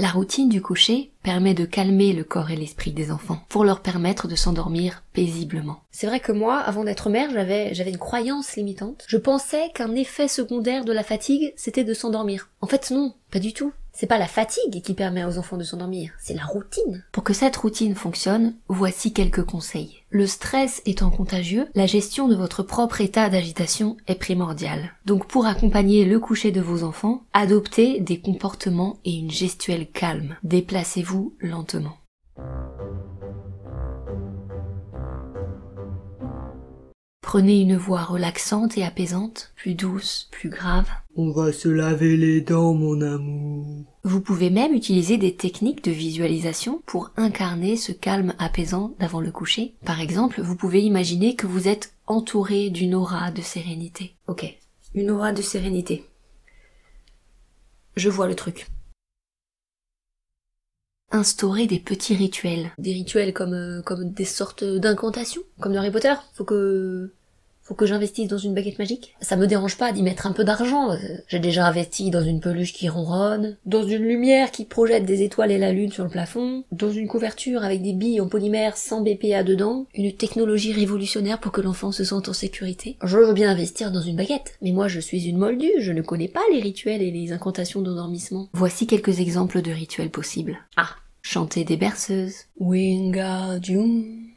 La routine du coucher permet de calmer le corps et l'esprit des enfants pour leur permettre de s'endormir paisiblement. C'est vrai que moi, avant d'être mère, j'avais, une croyance limitante. Je pensais qu'un effet secondaire de la fatigue, c'était de s'endormir. En fait, non, pas du tout. C'est pas la fatigue qui permet aux enfants de s'endormir, c'est la routine. Pour que cette routine fonctionne, voici quelques conseils. Le stress étant contagieux, la gestion de votre propre état d'agitation est primordiale. Donc pour accompagner le coucher de vos enfants, adoptez des comportements et une gestuelle calme. Déplacez-vous lentement. Prenez une voix relaxante et apaisante, plus douce, plus grave. On va se laver les dents, mon amour. Vous pouvez même utiliser des techniques de visualisation pour incarner ce calme apaisant d'avant le coucher. Par exemple, vous pouvez imaginer que vous êtes entouré d'une aura de sérénité. Ok, une aura de sérénité. Je vois le truc. Instaurer des petits rituels. Des rituels comme, euh, comme des sortes d'incantations. Comme dans Harry Potter. Faut que faut que j'investisse dans une baguette magique. Ça me dérange pas d'y mettre un peu d'argent. J'ai déjà investi dans une peluche qui ronronne, dans une lumière qui projette des étoiles et la lune sur le plafond, dans une couverture avec des billes en polymère sans BPA dedans, une technologie révolutionnaire pour que l'enfant se sente en sécurité. Je veux bien investir dans une baguette, mais moi je suis une moldue, je ne connais pas les rituels et les incantations d'endormissement. Voici quelques exemples de rituels possibles. Ah, chanter des berceuses. Wingardium.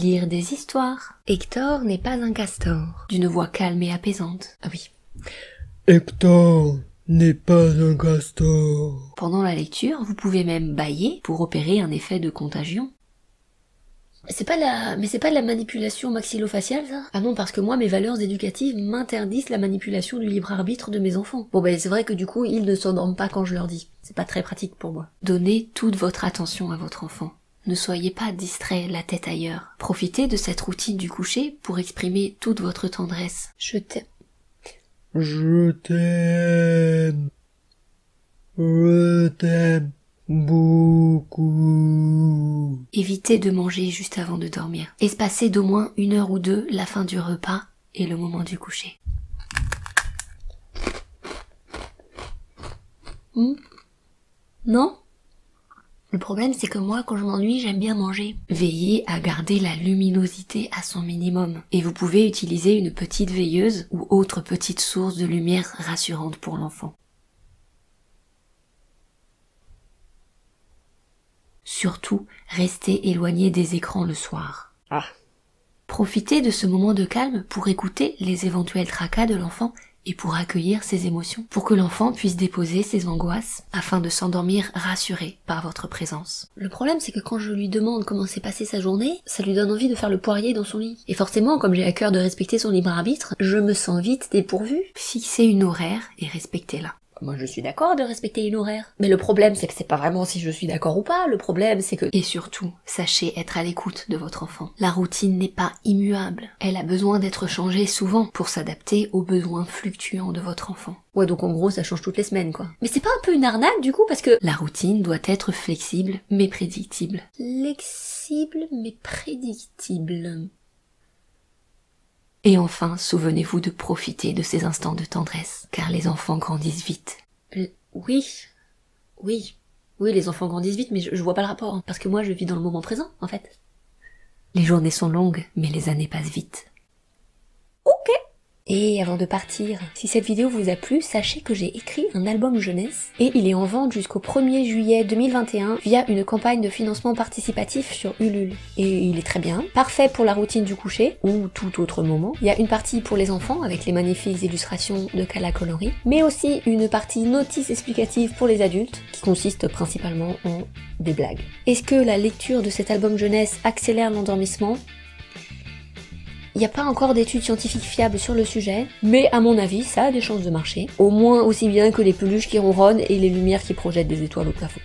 Lire des histoires. Hector n'est pas un castor. D'une voix calme et apaisante. Ah oui. Hector n'est pas un castor. Pendant la lecture, vous pouvez même bailler pour opérer un effet de contagion. C'est pas la, mais c'est pas de la manipulation maxillofaciale, ça? Ah non, parce que moi, mes valeurs éducatives m'interdisent la manipulation du libre arbitre de mes enfants. Bon ben, c'est vrai que du coup, ils ne s'endorment pas quand je leur dis. C'est pas très pratique pour moi. Donnez toute votre attention à votre enfant. Ne soyez pas distrait la tête ailleurs. Profitez de cette routine du coucher pour exprimer toute votre tendresse. Je t'aime. Je t'aime. Je t'aime beaucoup. Évitez de manger juste avant de dormir. Espacez d'au moins une heure ou deux la fin du repas et le moment du coucher. Hmm? Non? Le problème, c'est que moi, quand je m'ennuie, j'aime bien manger. Veillez à garder la luminosité à son minimum. Et vous pouvez utiliser une petite veilleuse ou autre petite source de lumière rassurante pour l'enfant. Surtout, restez éloigné des écrans le soir. Ah. Profitez de ce moment de calme pour écouter les éventuels tracas de l'enfant et pour accueillir ses émotions, pour que l'enfant puisse déposer ses angoisses afin de s'endormir rassuré par votre présence. Le problème c'est que quand je lui demande comment s'est passée sa journée, ça lui donne envie de faire le poirier dans son lit. Et forcément, comme j'ai à cœur de respecter son libre arbitre, je me sens vite dépourvue. Fixez une horaire et respectez-la. Moi, je suis d'accord de respecter une horaire. Mais le problème, c'est que c'est pas vraiment si je suis d'accord ou pas. Le problème, c'est que... Et surtout, sachez être à l'écoute de votre enfant. La routine n'est pas immuable. Elle a besoin d'être changée souvent pour s'adapter aux besoins fluctuants de votre enfant. Ouais, donc en gros, ça change toutes les semaines, quoi. Mais c'est pas un peu une arnaque, du coup, parce que... La routine doit être flexible, mais prédictible. Flexible, mais prédictible. Et enfin, souvenez-vous de profiter de ces instants de tendresse, car les enfants grandissent vite. Euh, oui, oui, oui, les enfants grandissent vite, mais je, je vois pas le rapport, hein, parce que moi je vis dans le moment présent, en fait. Les journées sont longues, mais les années passent vite. Et avant de partir, si cette vidéo vous a plu, sachez que j'ai écrit un album jeunesse et il est en vente jusqu'au 1er juillet 2021 via une campagne de financement participatif sur Ulule. Et il est très bien, parfait pour la routine du coucher ou tout autre moment. Il y a une partie pour les enfants avec les magnifiques illustrations de Kala Coloris, mais aussi une partie notice explicative pour les adultes qui consiste principalement en des blagues. Est-ce que la lecture de cet album jeunesse accélère l'endormissement? N'y a pas encore d'études scientifiques fiables sur le sujet, mais à mon avis, ça a des chances de marcher. Au moins aussi bien que les peluches qui ronronnent et les lumières qui projettent des étoiles au plafond.